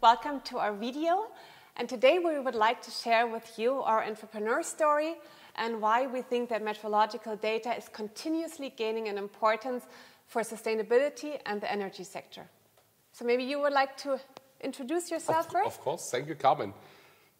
Welcome to our video. And today we would like to share with you our entrepreneur story and why we think that meteorological data is continuously gaining in importance for sustainability and the energy sector. So maybe you would like to introduce yourself of, first? Of course. Thank you, Carmen.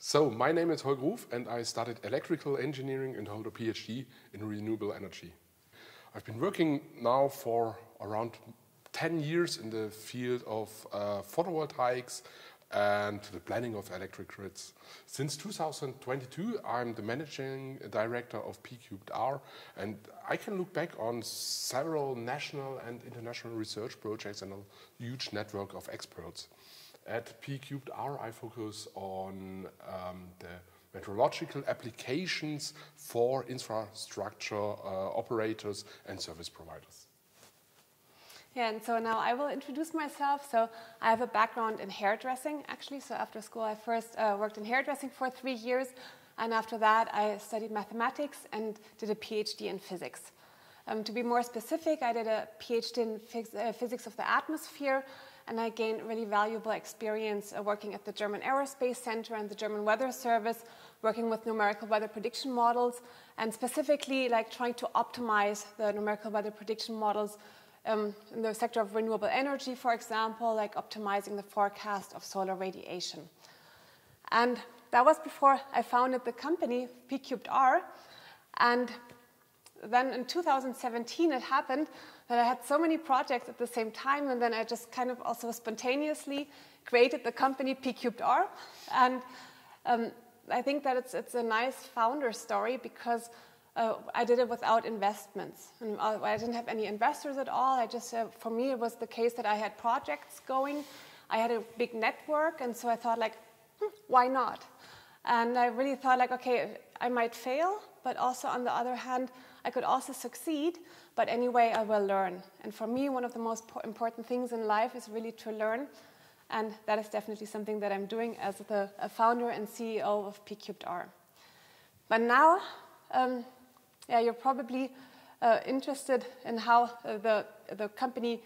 So my name is Holger Ruf and I studied electrical engineering and hold a PhD in renewable energy. I've been working now for around 10 years in the field of uh, photovoltaics and the planning of electric grids. Since 2022, I'm the managing director of PQR, and I can look back on several national and international research projects and a huge network of experts. At PQR, I focus on um, the meteorological applications for infrastructure uh, operators and service providers. Yeah, and so now I will introduce myself. So I have a background in hairdressing, actually. So after school, I first uh, worked in hairdressing for three years. And after that, I studied mathematics and did a PhD in physics. Um, to be more specific, I did a PhD in phys uh, physics of the atmosphere, and I gained really valuable experience uh, working at the German Aerospace Center and the German Weather Service, working with numerical weather prediction models, and specifically like trying to optimize the numerical weather prediction models um, in the sector of renewable energy, for example, like optimizing the forecast of solar radiation. And that was before I founded the company P cubed R. And then in 2017, it happened that I had so many projects at the same time, and then I just kind of also spontaneously created the company P cubed R. And um, I think that it's, it's a nice founder story because uh, I did it without investments. And uh, I didn't have any investors at all. I just, uh, for me, it was the case that I had projects going. I had a big network, and so I thought, like, hmm, why not? And I really thought, like, okay, I might fail, but also on the other hand, I could also succeed. But anyway, I will learn. And for me, one of the most important things in life is really to learn. And that is definitely something that I'm doing as the founder and CEO of PQR. But now, um, yeah, you're probably uh, interested in how uh, the, the company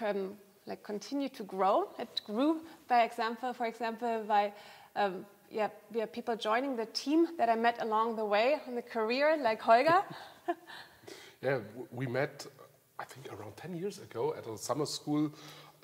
um, like continue to grow. It grew, by example, for example, by um, yeah, we have people joining the team that I met along the way in the career, like Holger. Yeah, we met, I think, around 10 years ago at a summer school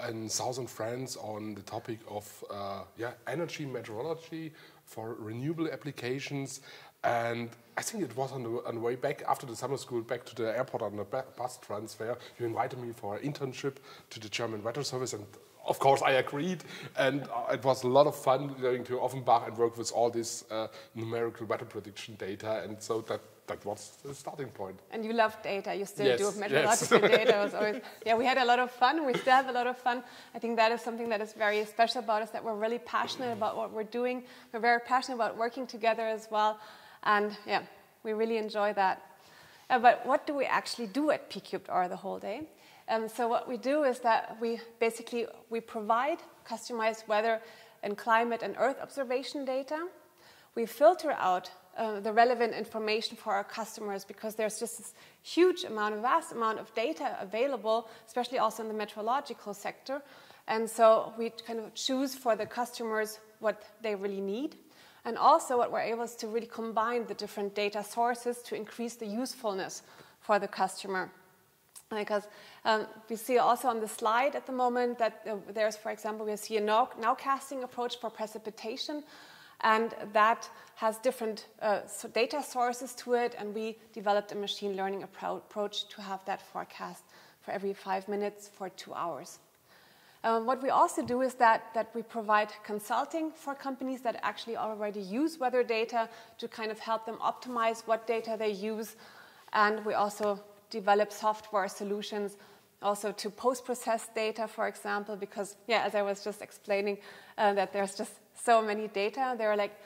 in southern France on the topic of uh, yeah, energy meteorology for renewable applications. And I think it was on the, on the, way back after the summer school, back to the airport on the bus transfer. You invited me for an internship to the German Weather Service, and of course I agreed. And uh, it was a lot of fun going to Offenbach and work with all this uh, numerical weather prediction data. And so that that was the starting point. And you love data. You still yes, do meteorological yes. data. Was always, yeah, we had a lot of fun. We still have a lot of fun. I think that is something that is very special about us. That we're really passionate about what we're doing. We're very passionate about working together as well. And yeah, we really enjoy that. Uh, but what do we actually do at PQR the whole day? Um, so what we do is that we basically we provide customized weather and climate and Earth observation data. We filter out uh, the relevant information for our customers because there's just this huge amount, a vast amount of data available, especially also in the meteorological sector. And so we kind of choose for the customers what they really need. And also, what we're able is to really combine the different data sources to increase the usefulness for the customer. Because um, we see also on the slide at the moment that uh, there's, for example, we see a now, nowcasting approach for precipitation, and that has different uh, so data sources to it, and we developed a machine learning approach to have that forecast for every five minutes for two hours. Um, what we also do is that, that we provide consulting for companies that actually already use weather data to kind of help them optimize what data they use. And we also develop software solutions also to post-process data, for example, because, yeah, as I was just explaining, uh, that there's just so many data. There are like,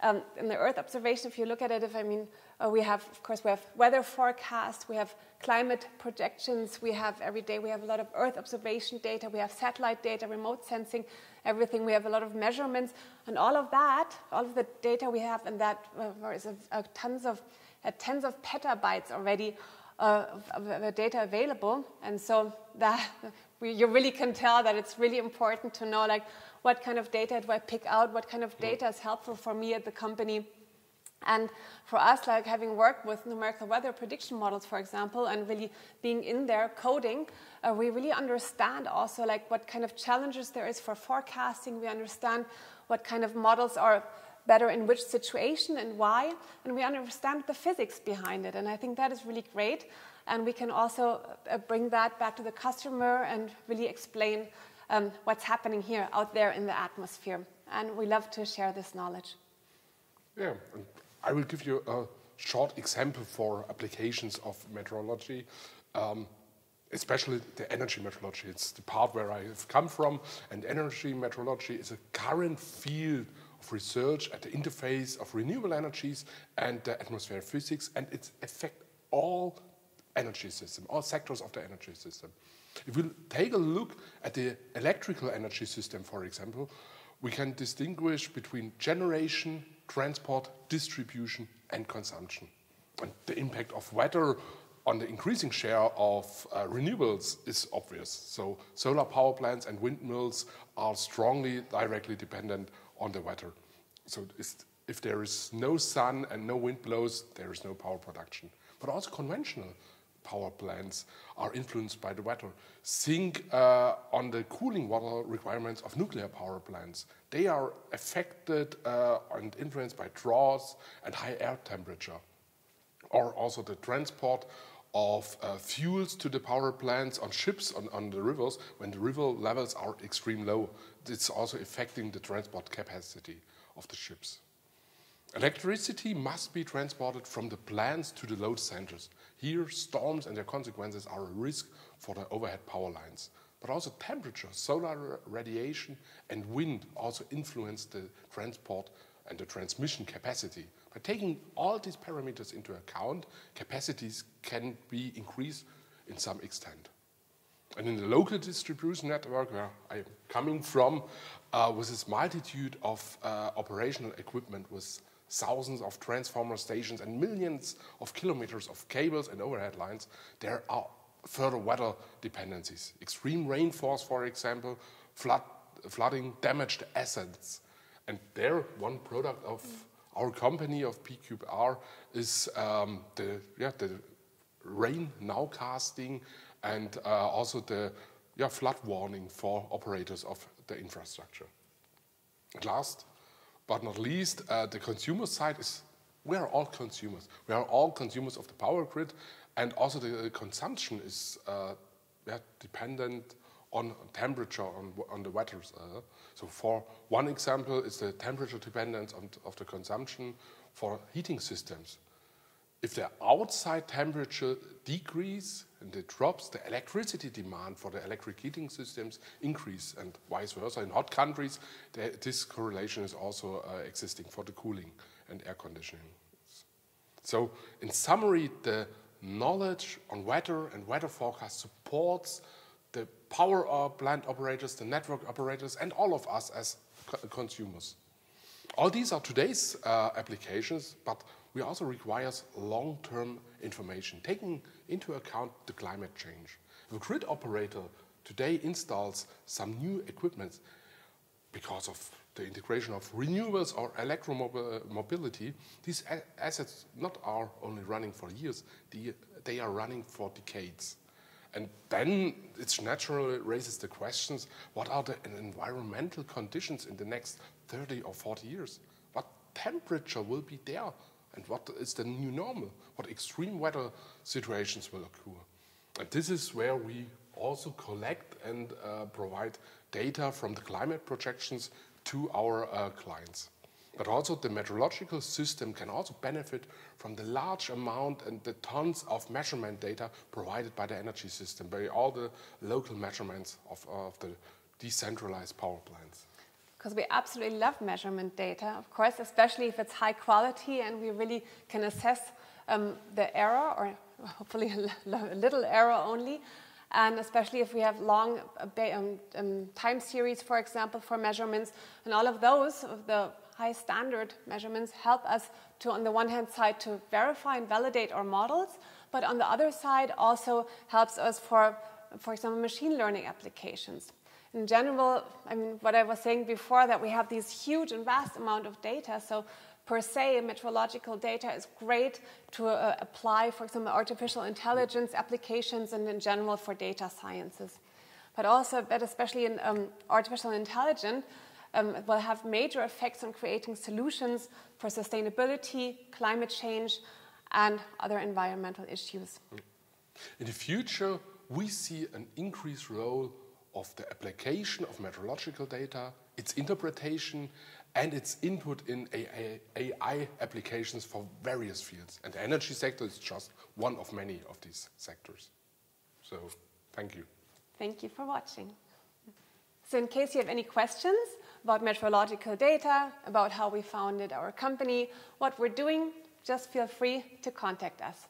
um, in the Earth observation, if you look at it, if I mean, uh, we have, of course, we have weather forecasts, we have climate projections, we have every day, we have a lot of Earth observation data, we have satellite data, remote sensing, everything. We have a lot of measurements, and all of that, all of the data we have, and that uh, is a, a tons of uh, tens of petabytes already uh, of, of data available, and so that we, you really can tell that it's really important to know, like, what kind of data do I pick out, what kind of data is helpful for me at the company. And for us, like having worked with numerical weather prediction models, for example, and really being in there coding, uh, we really understand also like what kind of challenges there is for forecasting. We understand what kind of models are better in which situation and why, and we understand the physics behind it. And I think that is really great. And we can also uh, bring that back to the customer and really explain um, what's happening here out there in the atmosphere. And we love to share this knowledge. Yeah, I will give you a short example for applications of meteorology. Um, especially the energy meteorology. It's the part where I have come from, and energy meteorology is a current field of research at the interface of renewable energies and the atmospheric physics, and it affects all energy system, all sectors of the energy system. If we take a look at the electrical energy system, for example, we can distinguish between generation, transport, distribution, and consumption. And the impact of weather on the increasing share of uh, renewables is obvious. So solar power plants and windmills are strongly directly dependent on the weather. So if there is no sun and no wind blows, there is no power production. But also conventional power plants are influenced by the weather. Think uh, on the cooling water requirements of nuclear power plants. They are affected uh, and influenced by draws and high air temperature. Or also the transport of uh, fuels to the power plants on ships on, on, the rivers when the river levels are extreme low. It's also affecting the transport capacity of the ships. Electricity must be transported from the plants to the load centers. Here, storms and their consequences are a risk for the overhead power lines. But also temperature, solar radiation, and wind also influence the transport and the transmission capacity. By taking all these parameters into account, capacities can be increased in some extent. And in the local distribution network where I'm coming from, uh, with this multitude of uh, operational equipment with thousands of transformer stations and millions of kilometers of cables and overhead lines, there are further weather dependencies. Extreme rainfalls, for example, flood, flooding damaged assets. And there, one product of our company of PQR is um, the, yeah, the rain nowcasting and uh, also the yeah, flood warning for operators of the infrastructure. Last but not least, uh, the consumer side is we are all consumers. We are all consumers of the power grid, and also the consumption is uh, dependent on temperature, on, on the weather. Uh, so for one example is the temperature dependence on, of the consumption for heating systems. If the outside temperature decrease and it drops, the electricity demand for the electric heating systems increase and vice versa. In hot countries, the, this correlation is also uh, existing for the cooling and air conditioning. So in summary, the knowledge on weather and weather forecast supports the power plant operators, the network operators, and all of us as co consumers. All these are today's uh, applications, but we also requires long-term information, taking into account the climate change. If a grid operator today installs some new equipment because of the integration of renewables or electromobility, these assets not are only running for years, they are running for decades. And then it naturally raises the questions, what are the environmental conditions in the next 30 or 40 years? What temperature will be there? And what is the new normal? What extreme weather situations will occur? And this is where we also collect and uh, provide data from the climate projections to our uh, clients. But also the meteorological system can also benefit from the large amount and the tons of measurement data provided by the energy system, by all the local measurements of, of the decentralized power plants. Because we absolutely love measurement data, of course, especially if it's high quality and we really can assess um, the error, or hopefully a little error only, and especially if we have long uh, um, um, time series, for example, for measurements, and all of those, the high standard measurements help us to, on the one hand side, to verify and validate our models, but on the other side also helps us for, for example, machine learning applications. In general, I mean, what I was saying before, that we have these huge and vast amount of data. So per se, meteorological data is great to uh, apply, for example, artificial intelligence applications and in general for data sciences. But also, but especially in um, artificial intelligence, um, will have major effects on creating solutions for sustainability, climate change, and other environmental issues. In the future, we see an increased role of the application of meteorological data, its interpretation, and its input in AI applications for various fields. And the energy sector is just one of many of these sectors. So, thank you. Thank you for watching. So, in case you have any questions about meteorological data, about how we founded our company, what we're doing, just feel free to contact us.